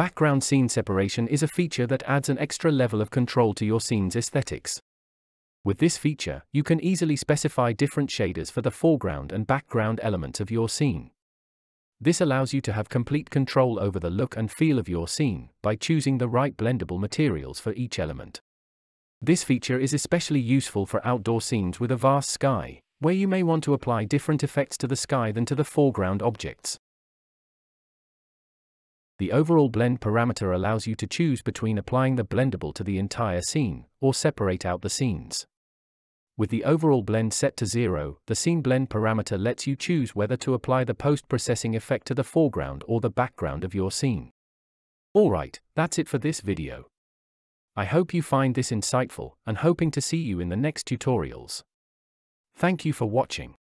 Background scene separation is a feature that adds an extra level of control to your scene's aesthetics. With this feature, you can easily specify different shaders for the foreground and background elements of your scene. This allows you to have complete control over the look and feel of your scene by choosing the right blendable materials for each element. This feature is especially useful for outdoor scenes with a vast sky, where you may want to apply different effects to the sky than to the foreground objects. The overall blend parameter allows you to choose between applying the blendable to the entire scene, or separate out the scenes. With the overall blend set to 0, the scene blend parameter lets you choose whether to apply the post-processing effect to the foreground or the background of your scene. Alright, that's it for this video. I hope you find this insightful and hoping to see you in the next tutorials. Thank you for watching.